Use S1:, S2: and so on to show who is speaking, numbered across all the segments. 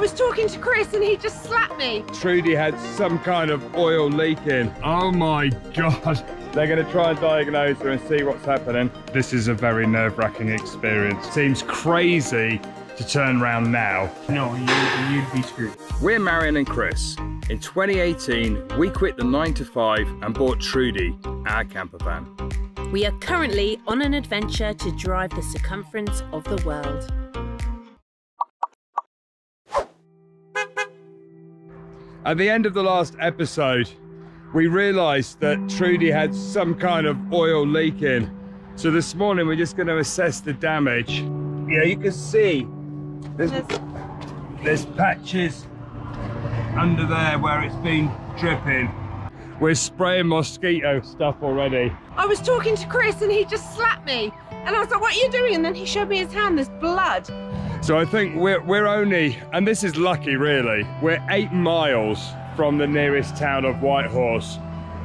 S1: was talking to Chris and he just slapped me.
S2: Trudy had some kind of oil leaking. Oh my God. They're going to try and diagnose her and see what's happening. This is a very nerve-wracking experience. Seems crazy to turn around now.
S3: No, you, you'd be screwed.
S2: We're Marianne and Chris. In 2018, we quit the 9 to 5 and bought Trudy, our camper van.
S1: We are currently on an adventure to drive the circumference of the world.
S2: At the end of the last episode, we realised that Trudy had some kind of oil leaking. So this morning we're just going to assess the damage. Yeah, you can see there's, there's patches under there where it's been dripping. We're spraying mosquito stuff already.
S1: I was talking to Chris and he just slapped me. And I was like, what are you doing? And then he showed me his hand, there's blood.
S2: So I think we're, we're only, and this is lucky really, we're eight miles from the nearest town of Whitehorse.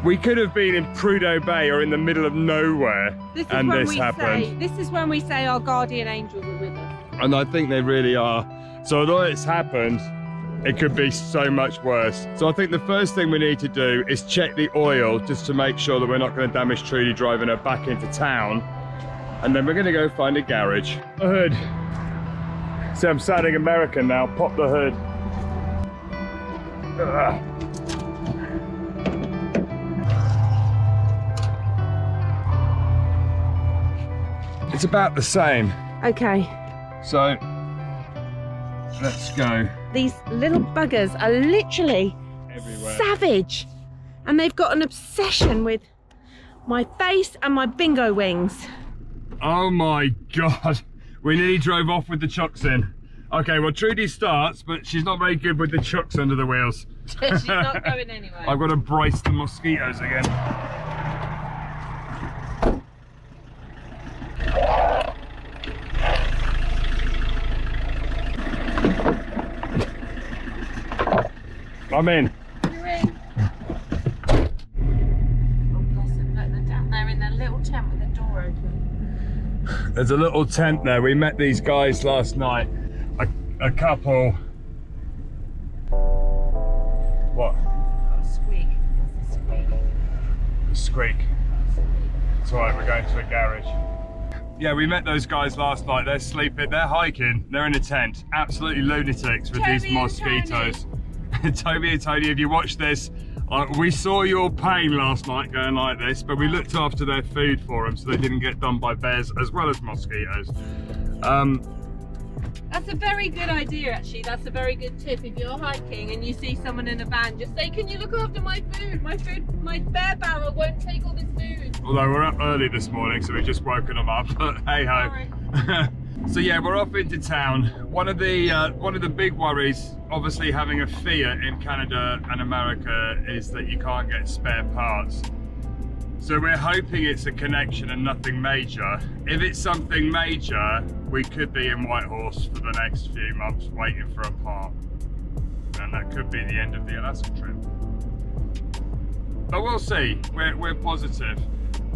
S2: We could have been in Prudhoe Bay or in the middle of nowhere
S1: This is
S2: and
S1: when
S2: this
S1: we
S2: happened.
S1: say this is when we say our guardian angels are with us.
S2: And I think they really are. So although it's happened, it could be so much worse. So I think the first thing we need to do is check the oil just to make sure that we're not going to damage Trudy driving her back into town. And then we're going to go find a garage. The hood. See, I'm sounding American now. Pop the hood. Ugh. It's about the same.
S1: Okay,
S2: So let's go
S1: these little buggers are literally
S2: everywhere.
S1: savage. And they've got an obsession with my face and my bingo wings.
S2: Oh my god. We nearly drove off with the chucks in. Okay, well Trudy starts, but she's not very good with the chucks under the wheels.
S1: She's not going anywhere.
S2: I've got to brace the mosquitoes again. I'm in.
S1: You're in. Oh, bless them. Look, they're down there in their little tent with the door open.
S2: There's a little tent there. We met these guys last night. A, a couple. What?
S1: A squeak. It's a squeak.
S2: Squeak. It's all right, we're going to a garage. Yeah, we met those guys last night. They're sleeping, they're hiking, they're in a tent. Absolutely lunatics with these
S1: Toby and
S2: mosquitoes. Toby and Tony, if you watch this, uh, we saw your pain last night going like this, but we looked after their food for them so they didn't get done by bears as well as mosquitoes. Um,
S1: That's a very good idea, actually. That's a very good tip. If you're hiking and you see someone in a van, just say, "Can you look after my food? My food, my bear barrel won't take all this food."
S2: although we're up early this morning, so we've just woken them up, but hey ho.
S1: Sorry.
S2: so yeah, we're off into town. One of the uh, one of the big worries, obviously having a Fiat in Canada and America, is that you can't get spare parts. So we're hoping it's a connection and nothing major. If it's something major, we could be in Whitehorse for the next few months waiting for a part. And that could be the end of the Alaska trip. But we'll see. We're, we're positive.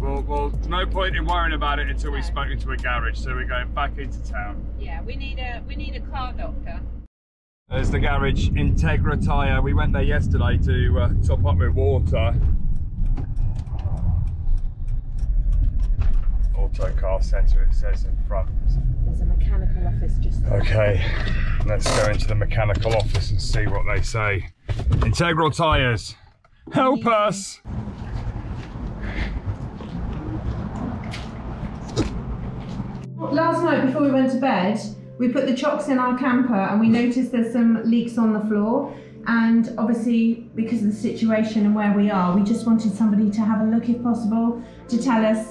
S2: We'll, we'll, no point in worrying about it until we've
S1: No.
S2: spoken to a garage. So we're going back into town.
S1: Yeah, we need a we need a car doctor.
S2: There's the garage, Integra Tyre. We went there yesterday to uh, top up with water. Auto car centre, it says in front.
S1: There's a mechanical office just there.
S2: Okay, let's go into the mechanical office and see what they say. Integral Tyres, help us!
S4: Last night before we went to bed, we put the chocks in our camper and we noticed there's some leaks on the floor. And obviously, because of the situation and where we are, we just wanted somebody to have a look if possible to tell us,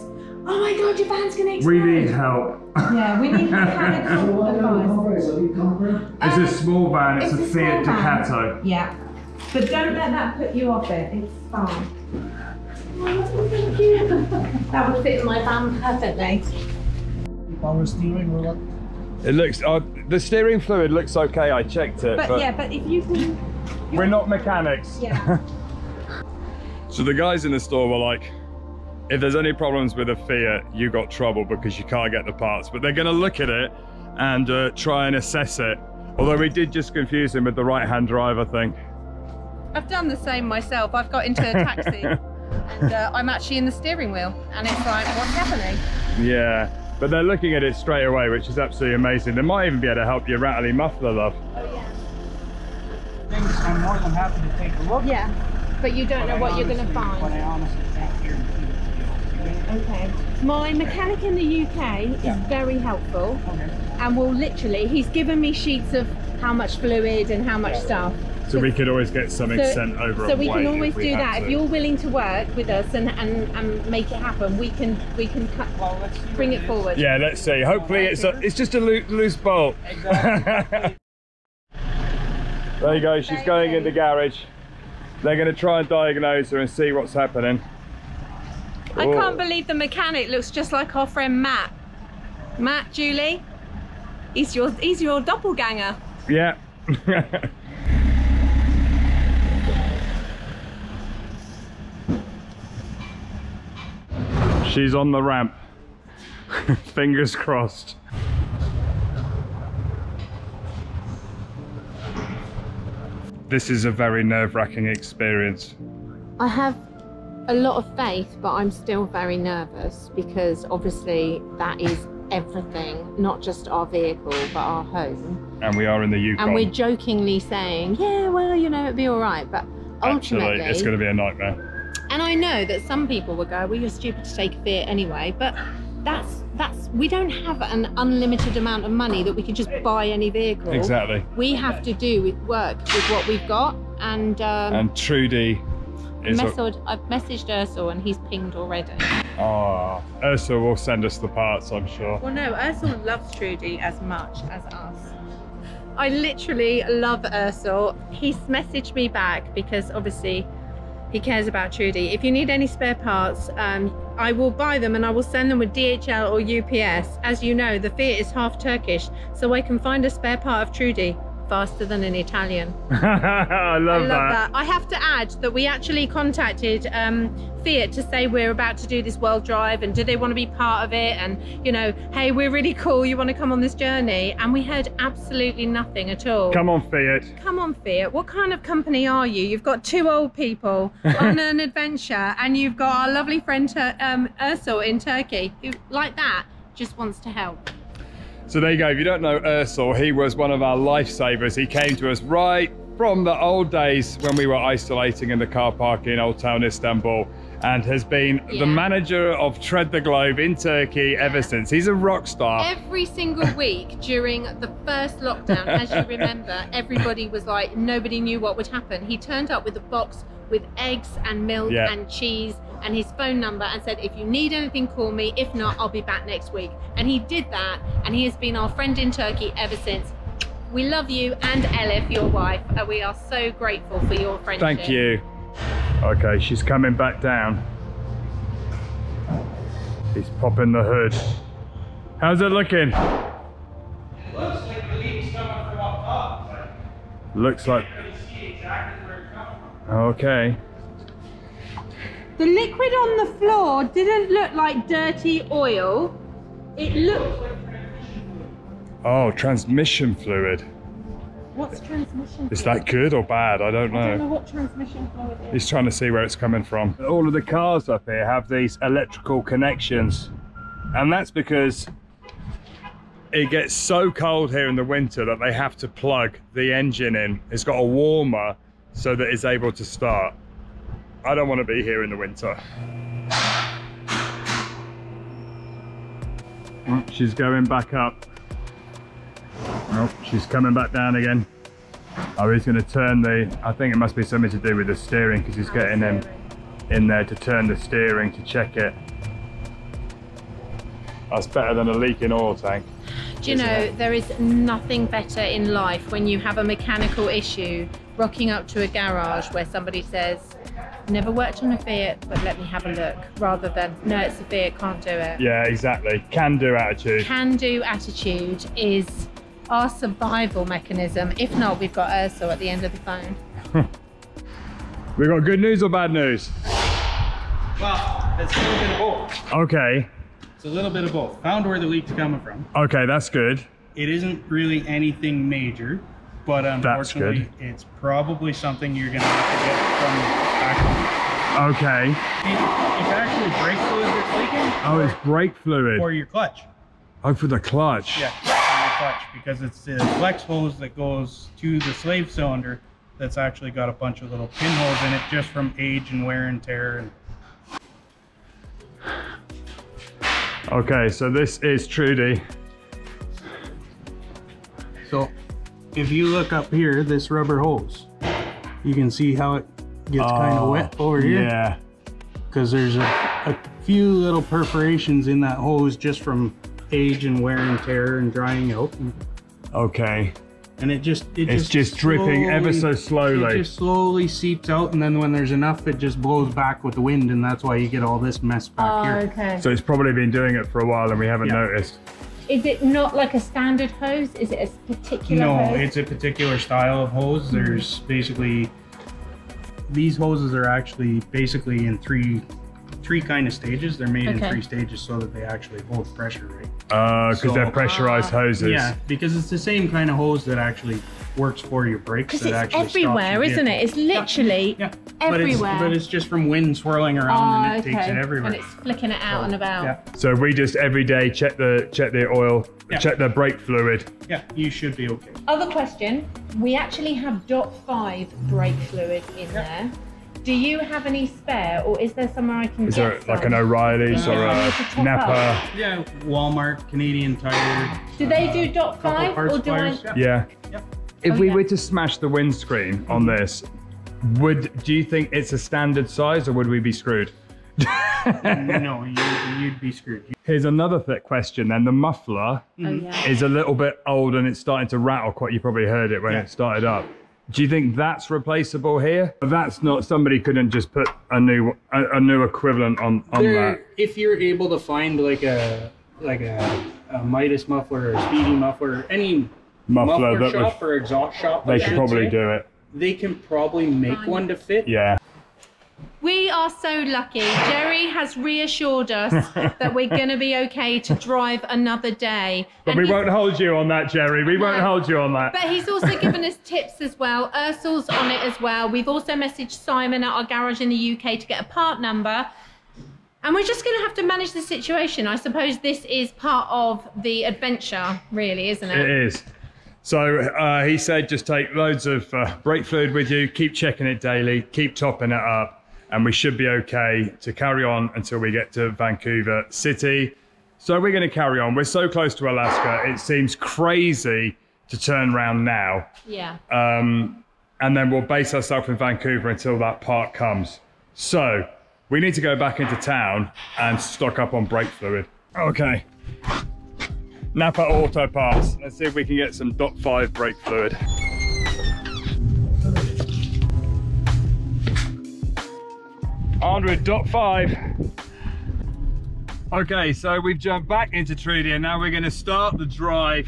S4: oh my god, your van's gonna explode.
S2: We need help.
S4: Yeah, we need mechanical advice.
S2: It's
S4: Um,
S2: a small van, it's,
S4: it's
S2: a
S4: a
S2: Fiat. Ducato.
S4: Yeah. But don't let that put you off it. It's fine. Oh, thank you. That would fit in my van perfectly.
S3: Power steering or what?
S2: It looks, uh, the steering fluid looks okay, I checked it.
S4: But, yeah, but if you can.
S2: We're not mechanics.
S4: Yeah.
S2: So the guys in the store were like, if there's any problems with a Fiat, you got trouble because you can't get the parts. But they're going to look at it and uh, try and assess it. Although we did just confuse him with the right-hand drive, I think.
S1: I've done the same myself. I've got into a taxi and uh, I'm actually in the steering wheel and it's like, what's happening?
S2: Yeah, but they're looking at it straight away, which is absolutely amazing. They might even be able to help you rattly muffler, love.
S1: Oh yeah.
S3: Things, I'm more than happy to take a look.
S1: Yeah, but you don't know
S3: I
S1: what you're going to
S3: honestly- But I
S1: find.
S3: honestly can't guarantee.
S1: Okay. My mechanic in the UK is
S3: Yeah.
S1: very helpful
S3: Okay.
S1: and will literally, he's given me sheets of how much fluid and how much stuff.
S2: So we could always get something
S1: So-
S2: sent over
S1: So we can always
S2: we
S1: do that.
S2: to.
S1: If you're willing to work with us and, and, and make it happen, we can we can cut,
S3: Well, let's
S1: bring
S3: it,
S1: it
S3: is.
S1: forward.
S2: Yeah, let's see. Hopefully it's a, it's just a loo- loose bolt.
S3: Exactly.
S2: there you go. She's going in the garage. They're going to try and diagnose her and see what's happening.
S1: I
S2: Oh.
S1: can't believe the mechanic looks just like our friend Matt. Matt, Julie, he's your he's your doppelganger.
S2: Yeah. She's on the ramp. Fingers crossed. This is a very nerve-wracking experience.
S5: I have a lot of faith, but I'm still very nervous because obviously that is everything, not just our vehicle, but our home.
S2: And we are in the Yukon.
S5: And we're jokingly saying, yeah, well, you know, it'd be all right. But
S2: Actually,
S5: ultimately,
S2: it's going to be a nightmare.
S5: And I know that some people would go, well, you're stupid to take a Fiat anyway, but that's that's we don't have an unlimited amount of money that we can just buy any vehicle.
S2: Exactly.
S5: We have to do with work with what we've got, and um,
S2: And Trudy is.
S5: messaged, I've messaged Ursel and he's pinged already.
S2: Oh, Ursula will send us the parts, I'm sure.
S1: Well, no, Ursula loves Trudy as much as us. I literally love Ursula. He's messaged me back because obviously he cares about Trudy. If you need any spare parts, um, I will buy them and I will send them with DHL or UPS. As you know, the Fiat is half Turkish, so I can find a spare part of Trudy faster than an Italian.
S2: I love,
S1: I love
S2: that.
S1: that. I have to add that we actually contacted um, Fiat to say we're about to do this world drive and do they want to be part of it? And, you know, hey, we're really cool. You want to come on this journey? And we heard absolutely nothing at all.
S2: Come on, Fiat.
S1: Come on, Fiat. What kind of company are you? You've got two old people on an adventure and you've got our lovely friend um, Ursula in Turkey who, like that, just wants to help.
S2: So there you go. If you don't know Ursel, he was one of our lifesavers. He came to us right from the old days when we were isolating in the car park in Old Town Istanbul and has been
S5: Yeah.
S2: the manager of Tread the Globe in Turkey ever since. He's a rock star.
S5: Every single week during the first lockdown, as you remember, everybody was like, nobody knew what would happen. He turned up with a box with eggs and milk
S2: Yeah.
S5: and cheese and his phone number and said, if you need anything, call me. If not, I'll be back next week. And he did that, and he has been our friend in Turkey ever since. We love you and Elif, your wife, and we are so grateful for your friendship.
S2: Thank you. Okay, she's coming back down. He's popping the hood. How's it looking?
S3: Looks like the leak's coming from up top.
S2: Looks like. Okay.
S1: The liquid on the floor didn't look like dirty oil. It looked.
S2: Oh, transmission fluid.
S1: What's transmission?
S2: Is that good or bad? I don't know.
S1: I don't
S2: know.
S1: know what transmission fluid is.
S2: He's trying to see where it's coming from. All of the cars up here have these electrical connections, and that's because it gets so cold here in the winter that they have to plug the engine in. It's got a warmer so that it's able to start. I don't want to be here in the winter. Oh, she's going back up. Oh, she's coming back down again. Oh, he's going to turn the. I think it must be something to do with the steering because he's getting him in there to turn the steering to check it. That's better than a leaking oil tank.
S5: Do you know, there is nothing better in life when you have a mechanical issue rocking up to a garage where somebody says, Never worked on a Fiat, but let me have a look, rather than, No, it's a Fiat, can't do it.
S2: Yeah, exactly. Can do attitude.
S5: Can do attitude is our survival mechanism. If not, we've got Ursula at the end of the phone.
S2: We got good news or bad news?
S3: Well, it's a little bit of both.
S2: Okay.
S3: It's a little bit of both. Found where the leak's coming from.
S2: Okay, that's good.
S3: It isn't really anything major.
S6: But unfortunately,
S2: good.
S6: it's probably something you're gonna have to get from back home.
S2: Okay.
S6: It- oh, It's actually brake fluid that's leaking.
S2: Oh, it's brake
S6: or
S2: fluid.
S6: your clutch.
S2: Oh, for the clutch.
S6: Yeah, for your clutch because it's the flex hose that goes to the slave cylinder that's actually got a bunch of little pinholes in it just from age and wear and tear and
S2: Okay, so this is Trudy.
S6: So if you look up here, this rubber hose, you can see how it gets kind of oh, wet over here
S2: Oh, Yeah.
S6: because there's a, a few little perforations in that hose just from age and wear and tear and drying out. And,
S2: Okay.
S6: and it just it
S2: It's just dripping ever so slowly.
S6: It just slowly seeps out, and then when there's enough, it just blows back with the wind, and that's why you get all this mess back
S1: Oh,
S6: here.
S1: okay.
S2: So it's probably been doing it for a while and we haven't
S6: Yeah.
S2: noticed.
S1: Is it not like a standard hose? Is it a particular
S6: No,
S1: hose?
S6: it's a particular style of hose. There's basically these hoses are actually basically in three three kind of stages. They're made
S1: Okay.
S6: in three stages so that they actually hold pressure, right?
S2: Uh, because
S6: So-
S2: they're pressurized hoses.
S6: Yeah, because it's the same kind of hose that actually works for your brakes.
S1: Because it's
S6: actually
S1: everywhere,
S6: your
S1: isn't it? It's literally
S6: Yeah, but it's,
S1: everywhere.
S6: but it's just from wind swirling around and it
S1: Oh,
S6: takes it everywhere.
S1: And it's flicking it out and about.
S6: yeah,
S2: So we just every day check the check the oil,
S6: Yeah.
S2: check the brake fluid.
S6: yeah, you should be okay.
S1: Other question. We actually have dot five brake fluid in there. Do you have any spare or is there somewhere I can
S2: Is
S1: get
S2: there like an
S1: some?
S2: O'Reilly's
S1: Yeah.
S2: or a
S1: to top
S2: Napa?
S6: Yeah, Walmart, Canadian Tire.
S1: Do they
S6: uh,
S1: do dot five or do I?
S6: suppliers.
S2: Yeah.
S6: Yep.
S2: If
S1: Oh,
S2: we
S1: yeah.
S2: were to smash the windscreen on this, would do you think it's a standard size or would we be screwed?
S6: no, you, you'd be screwed.
S2: Here's another thick question then. The muffler
S1: Oh yeah.
S2: is a little bit old and it's starting to rattle quite. You probably heard it when
S6: Yeah.
S2: it started up. Do you think that's replaceable here? That's not. Somebody couldn't just put a new a, a new equivalent on on
S6: There-
S2: that.
S6: if you're able to find like a like a, a Midas muffler or a Speedy muffler, any
S2: Muffler
S6: muffler,
S2: that
S6: shop
S2: would-
S6: or exhaust shop,
S2: They could
S6: should
S2: probably
S6: say,
S2: do it.
S6: They can probably make one to fit.
S2: Yeah.
S1: We are so lucky. Jerry has reassured us that we're going to be okay to drive another day.
S2: But
S1: And
S2: we won't hold you on that, Jerry. We won't hold you on that.
S1: But he's also given us tips as well. Ursul's on it as well. We've also messaged Simon at our garage in the UK to get a part number. And we're just going to have to manage the situation. I suppose this is part of the adventure, really, isn't it?
S2: It is. So uh, he said just take loads of uh, brake fluid with you, keep checking it daily, keep topping it up, and we should be okay to carry on until we get to Vancouver City. So we're going to carry on. We're so close to Alaska, it seems crazy to turn around now.
S1: Yeah.
S2: Um, and then we'll base ourselves in Vancouver until that part comes. So we need to go back into town and stock up on brake fluid. Okay. Napa Auto Parts. Let's see if we can get some dot five brake fluid. Hundred dot five. Okay, so we've jumped back into Trudy and now we're going to start the drive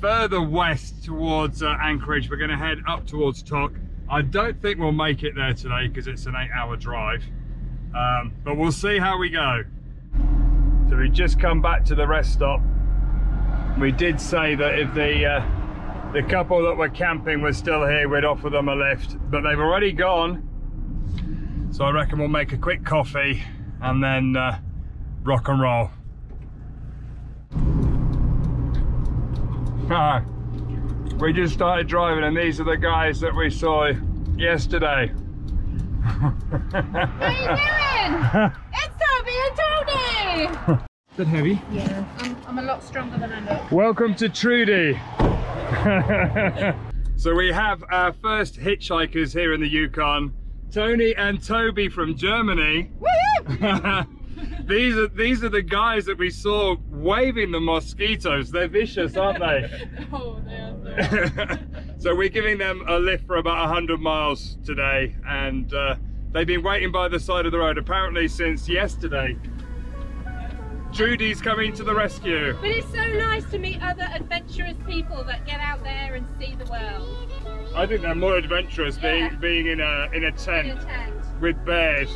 S2: further west towards uh, Anchorage. We're going to head up towards Tok. I don't think we'll make it there today because it's an eight hour drive, um, but we'll see how we go. So we just come back to the rest stop. We did say that if the uh, the couple that were camping were still here, we'd offer them a lift, but they've already gone. So I reckon we'll make a quick coffee and then uh, rock and roll. Ah, we just started driving and these are the guys that we saw yesterday.
S1: How you doing? it's Toby and Tony!
S6: Bit heavy.
S1: Yeah, I'm, I'm a lot stronger than I look.
S2: Welcome to Trudy. so we have our first hitchhikers here in the Yukon, Tony and Toby from Germany. these are these are the guys that we saw waving the mosquitoes. They're vicious, aren't they?
S1: Oh, they are
S2: so we're giving them a lift for about 100 miles today and uh, they've been waiting by the side of the road apparently since yesterday. Trudy's coming to the rescue.
S1: But it's so nice to meet other adventurous people that get out there and see the world.
S2: I think they're more adventurous
S1: yeah.
S2: being, being in, a, in, a tent in
S1: a tent
S2: with bears.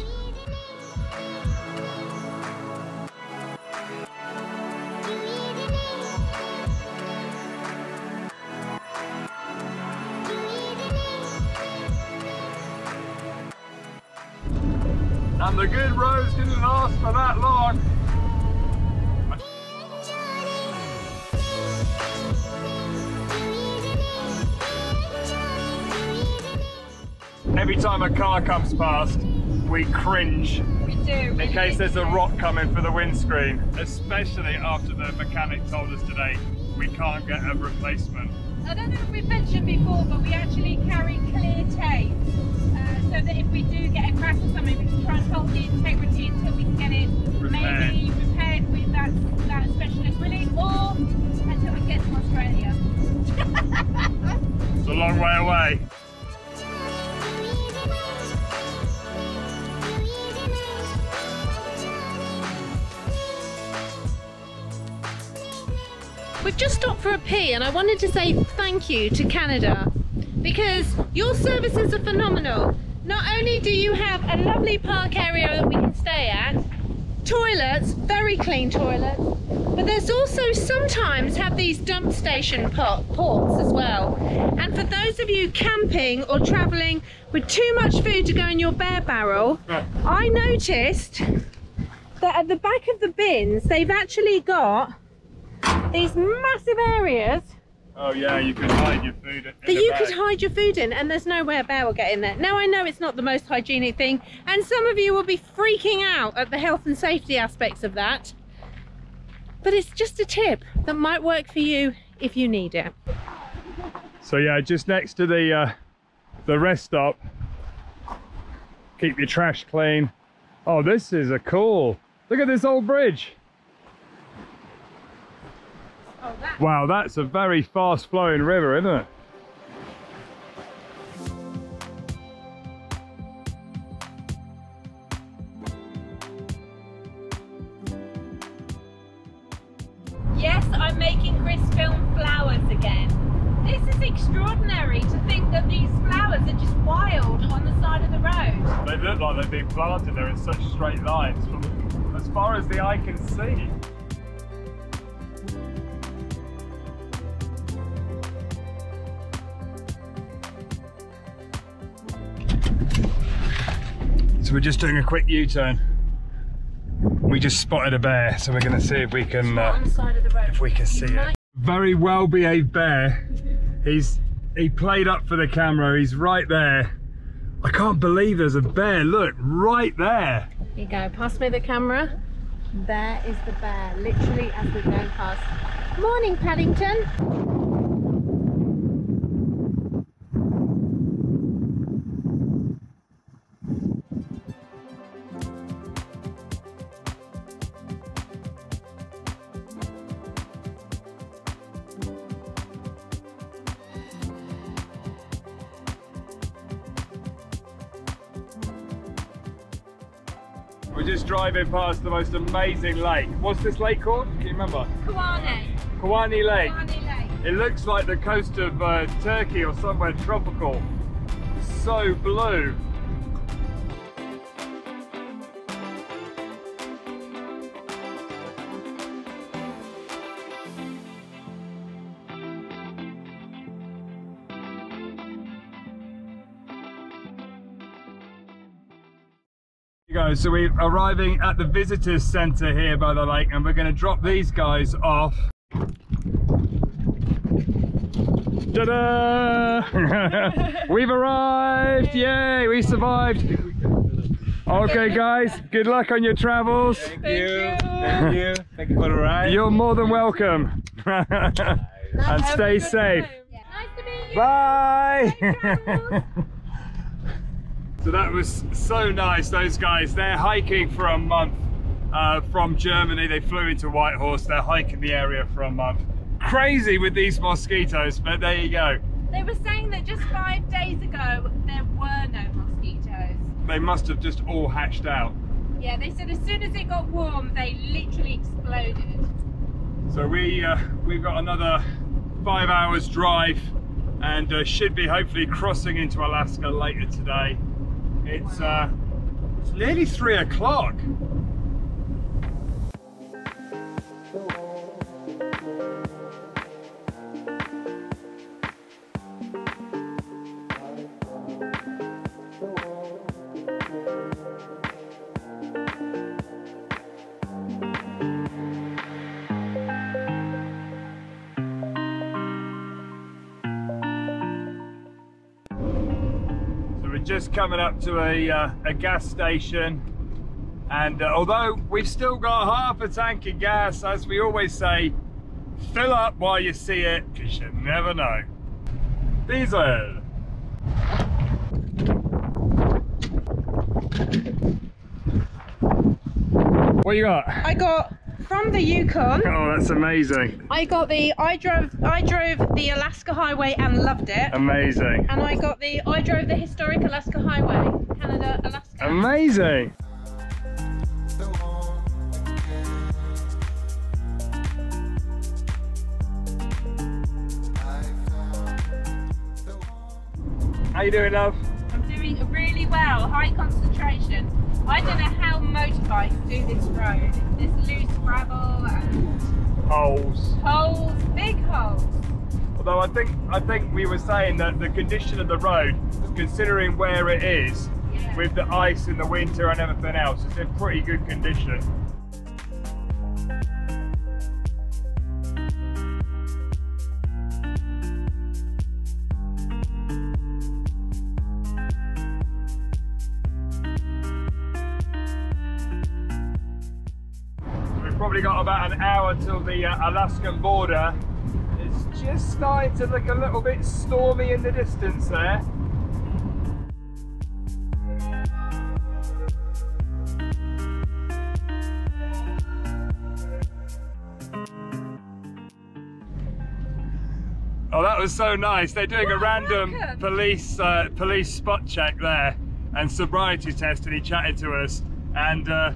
S2: And the good roads didn't last for that long. Every time a car comes past, we cringe
S1: We do.
S2: in case there's a rock coming for the windscreen, especially after the mechanic told us today we can't get a replacement.
S1: I don't know if we've mentioned before, but we actually carry clear tape. Uh, so that if we do get a crash or something, we can try and hold the integrity until we can get it
S2: Repaired.
S1: maybe repaired with that, that specialist really, or until we get to Australia.
S2: It's a long way away.
S5: We've just stopped for a pee and I wanted to say thank you to Canada because your services are phenomenal. Not only do you have a lovely park area that we can stay at, toilets, very clean toilets, but there's also sometimes have these dump station po- ports as well. And for those of you camping or travelling with too much food to go in your bear barrel, I noticed that at the back of the bins they've actually got these massive areas
S2: Oh yeah, you can hide your food in
S5: that you
S2: bag.
S5: could hide your food in and there's no way a bear will get in there. Now I know it's not the most hygienic thing and some of you will be freaking out at the health and safety aspects of that. But it's just a tip that might work for you if you need it.
S2: So yeah, just next to the uh, the rest stop. Keep your trash clean. Oh, this is a cool. Look at this old bridge. Wow, that's a very fast flowing river, isn't it?
S1: Yes, I'm making Chris film flowers again. This is extraordinary to think that these flowers are just wild on the side of the road.
S2: They look like they've been planted there in such straight lines from as far as the eye can see. Just doing a quick U-turn. We just spotted a bear, so we're going to see if we can uh,
S1: On the side of the road.
S2: if we can see it. Very well behaved bear. He's he played up for the camera. He's right there. I can't believe there's a bear. Look, right there.
S5: Here you go, pass me the camera. There is the bear, literally as we're going past. Morning Paddington.
S2: Driving past the most amazing lake. What's this lake called? Can you remember?
S1: Kluane.
S2: Kluane Lake.
S1: Lake.
S2: It looks like the coast of uh, Turkey or somewhere tropical. So blue. You go. So we're arriving at the visitors centre here by the lake and we're going to drop these guys off. Ta-da! We've arrived! Yay! We survived! Okay guys, good luck on your travels.
S3: Thank you. Thank you. Thank you for the ride.
S2: You're more than welcome. and stay safe.
S1: Nice to meet you.
S2: Bye! Was so nice, those guys. They're hiking for a month uh, from Germany. They flew into Whitehorse. They're hiking the area for a month. Crazy with these mosquitoes, but there you go.
S1: They were saying that just five days ago there were no mosquitoes.
S2: They must have just all hatched out.
S1: Yeah, they said as soon as it got warm, they literally exploded.
S2: So we uh, we've got another five hours drive, and uh, should be hopefully crossing into Alaska later today. It's uh, it's nearly three o'clock. Coming up to a, uh, a gas station. And uh, although we've still got half a tank of gas, as we always say, fill up while you see it, because you never know. Diesel. What you got?
S4: I got from the Yukon.
S2: Oh, that's amazing.
S4: I got the I drove I drove the Alaska Highway and loved it.
S2: Amazing.
S4: And I got the I drove the historic Alaska Highway, Canada, Alaska.
S2: Amazing. How you doing, love?
S4: I'm doing really well, high concentration. I don't know how motorbikes do this road. This loose gravel and
S2: Holes.
S4: holes, big holes.
S2: Although I think I think we were saying that the condition of the road, considering where it is,
S4: Yeah.
S2: with the ice in the winter and everything else, it's in pretty good condition. The uh, Alaskan border. It's just starting to look a little bit stormy in the distance there. Oh, that was so nice. They're doing a random police uh, police spot check there and sobriety test, and he chatted to us. And uh,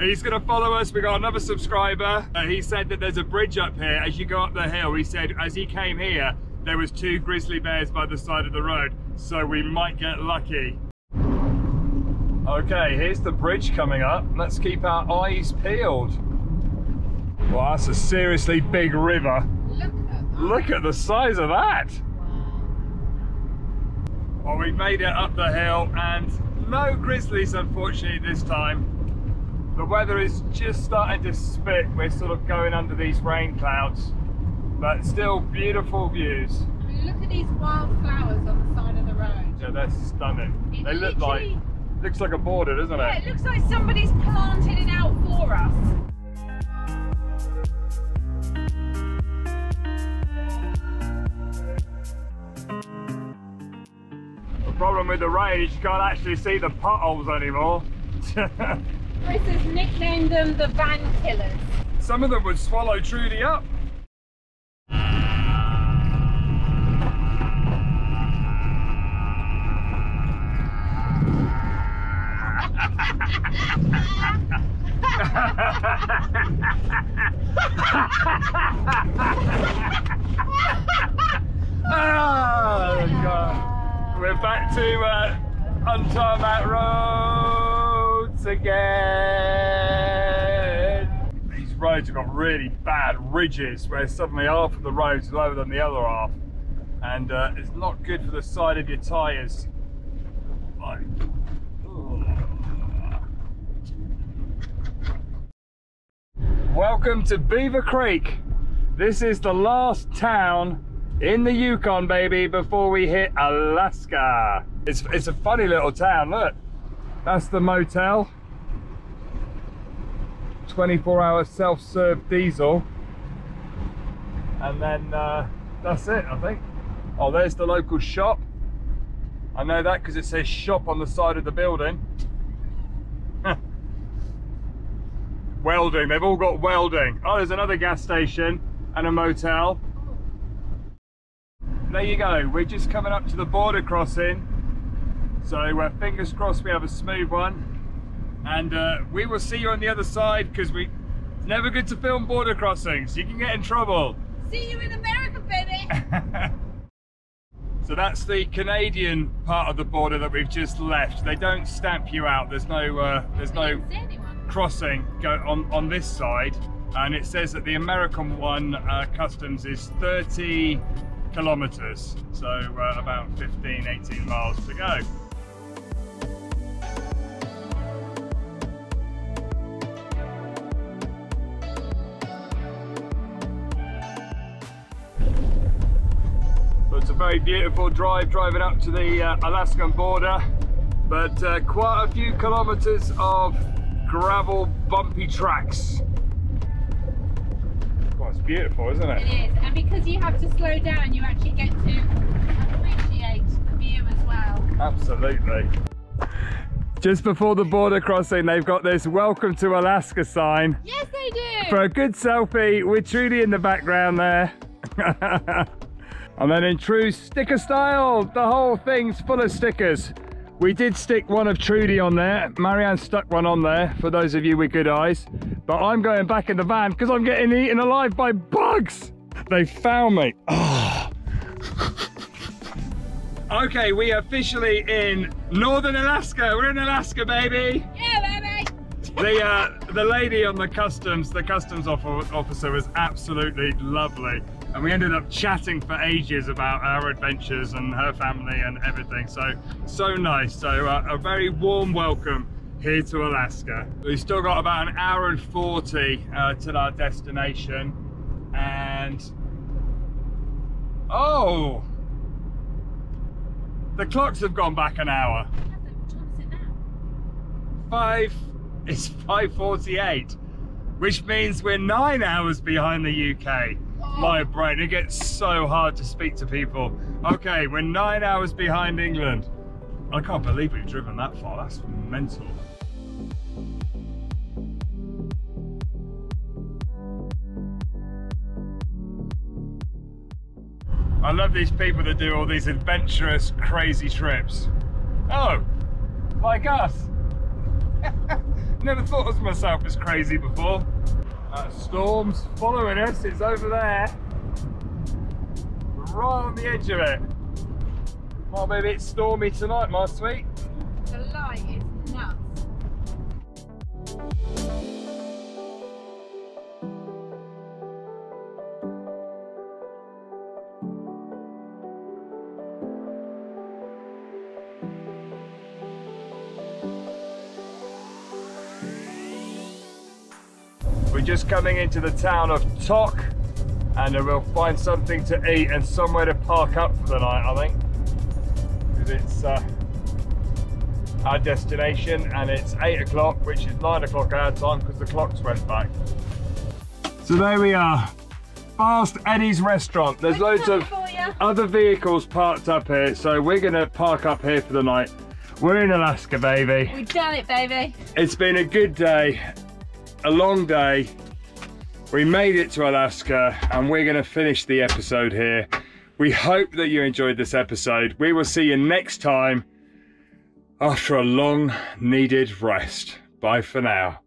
S2: he's going to follow us. We got another subscriber. Uh, he said that there's a bridge up here as you go up the hill. He said as he came here, there was two grizzly bears by the side of the road, so we might get lucky. Okay, here's the bridge coming up. Let's keep our eyes peeled. Well, that's a seriously big river.
S5: Look at that.
S2: Look at the size of that. Well, we've made it up the hill and no grizzlies, unfortunately, this time. The weather is just starting to spit. We're sort of going under these rain clouds, but still beautiful views.
S5: I mean, look at these wild flowers on the side of the road.
S2: Yeah, they're stunning.
S5: It
S2: They look like, looks like a border, doesn't
S4: Yeah,
S2: it?
S4: it looks like somebody's planted it out for us.
S2: The problem with the rain is you can't actually see the potholes anymore.
S4: Chris has nicknamed them the van killers.
S2: Some of them would swallow Trudy up. oh, God. We're back to uh, untarmac roads again. These roads have got really bad ridges where suddenly half of the road's lower than the other half. And uh, it's not good for the side of your tyres. Like. Welcome to Beaver Creek. This is the last town in the Yukon, baby, before we hit Alaska. It's, it's a funny little town, look. That's the motel. 24 hour self-serve diesel. And then uh, that's it, I think. Oh, there's the local shop. I know that because it says shop on the side of the building. welding, they've all got welding. Oh, there's another gas station and a motel. There you go, we're just coming up to the border crossing. So uh, fingers crossed we have a smooth one. And uh, we will see you on the other side because we it's never good to film border crossings. You can get in trouble.
S4: See you in America, baby.
S2: so that's the Canadian part of the border that we've just left. They don't stamp you out. There's no uh, there's no
S5: Didn't see anyone.
S2: crossing go on on this side, and it says that the American one uh, customs is 30 kilometers, so uh, about 15, 18 miles to go. Very beautiful drive driving up to the uh, Alaskan border. but uh, quite a few kilometers of gravel bumpy tracks. Well, it's beautiful, isn't it?
S5: It is, and because you have to slow down, you actually get to appreciate the view as well.
S2: Absolutely. Just before the border crossing, they've got this welcome to Alaska sign
S5: Yes, they do.
S2: for a good selfie with Trudy in the background there. and then in true sticker style, the whole thing's full of stickers. We did stick one of Trudy on there. Marianne stuck one on there for those of you with good eyes. But I'm going back in the van because I'm getting eaten alive by bugs. They found me. Oh. okay, we are officially in Northern Alaska. We're in Alaska, baby.
S5: yeah, baby.
S2: The uh, the lady on the customs, the customs officer was absolutely lovely. And we ended up chatting for ages about our adventures and her family and everything. So, so nice. So uh, a very warm welcome here to Alaska. We've still got about an hour and 40 uh, till our destination. And, oh, the clocks have gone back an hour.
S5: What time is it now?
S2: Five, it's 5.48, which means we're nine hours behind the UK. My brain, it gets so hard to speak to people. Okay, we're nine hours behind England. I can't believe we've driven that far, that's mental. I love these people that do all these adventurous, crazy trips. Oh, like us. Never thought of myself as crazy before. Uh, storm's following us, it's over there. We're right on the edge of it. Well, maybe it's stormy tonight, my sweet.
S5: The light is nuts.
S2: Just coming into the town of Tok and then we'll find something to eat and somewhere to park up for the night, I think. Because it's uh, our destination and it's 8 o'clock, which is 9 o'clock our time because the clocks went back. So there we are, Fast Eddy's restaurant. There's loads of other vehicles parked up here, so we're gonna park up here for the night. We're in Alaska, baby.
S5: We've done it, baby.
S2: It's been a good day, a long day. We made it to Alaska and we're going to finish the episode here. We hope that you enjoyed this episode. We will see you next time after a long needed rest. Bye for now.